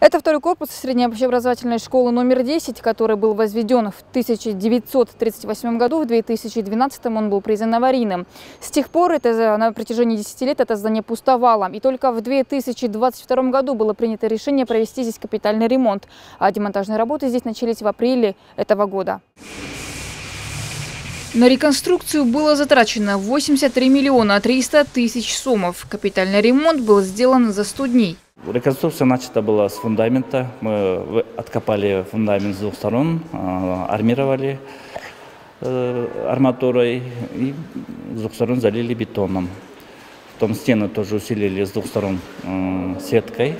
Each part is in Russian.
Это второй корпус средней общеобразовательной школы номер 10, который был возведен в 1938 году. В 2012 он был признан аварийным. С тех пор это, на протяжении 10 лет это здание пустовало. И только в 2022 году было принято решение провести здесь капитальный ремонт. А демонтажные работы здесь начались в апреле этого года. На реконструкцию было затрачено 83 миллиона 300 тысяч сомов. Капитальный ремонт был сделан за 100 дней. Реконструкция начата была с фундамента. Мы откопали фундамент с двух сторон, армировали э, арматурой и с двух сторон залили бетоном. Потом стены тоже усилили с двух сторон сеткой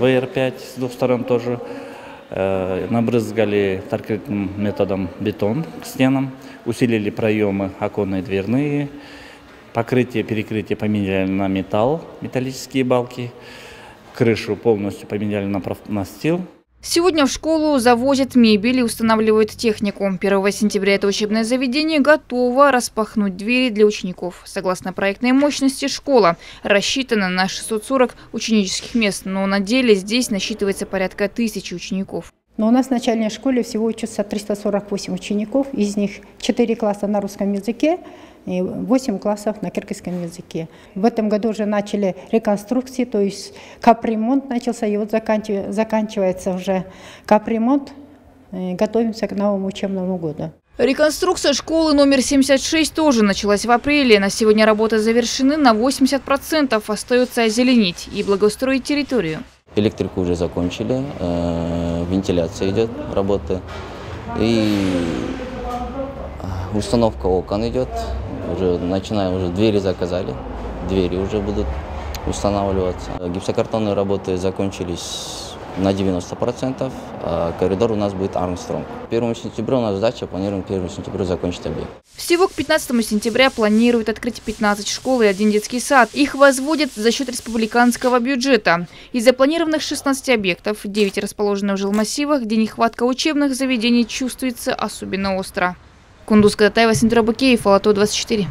ВР-5, с двух сторон тоже. Э, набрызгали торкритным методом бетон к стенам, усилили проемы оконные дверные, покрытие, перекрытие поменяли на металл, металлические балки крышу полностью поменяли на настил. Сегодня в школу завозят мебель и устанавливают технику. 1 сентября это учебное заведение готово распахнуть двери для учеников. Согласно проектной мощности, школа рассчитана на 640 ученических мест, но на деле здесь насчитывается порядка тысячи учеников. Но у нас в начальной школе всего учатся 348 учеников, из них 4 класса на русском языке и 8 классов на киргизском языке. В этом году уже начали реконструкции, то есть капремонт начался, и вот заканчивается уже капремонт, готовимся к новому учебному году. Реконструкция школы номер 76 тоже началась в апреле. На сегодня работы завершены на 80%. Остается озеленить и благоустроить территорию. Электрику уже закончили, э, вентиляция идет, работы. И э, установка окон идет, уже начинаем, уже двери заказали, двери уже будут устанавливаться. Гипсокартонные работы закончились на 90%, а коридор у нас будет Армстронг. 1 сентября у нас сдача, планируем 1 сентября закончить объект. Всего к 15 сентября планируют открыть 15 школ и один детский сад. Их возводят за счет республиканского бюджета. Из запланированных 16 объектов 9 расположены в жилмассивах, где нехватка учебных заведений чувствуется особенно остро. Кундус Катаева, Синтера Бакеев, Алато 24.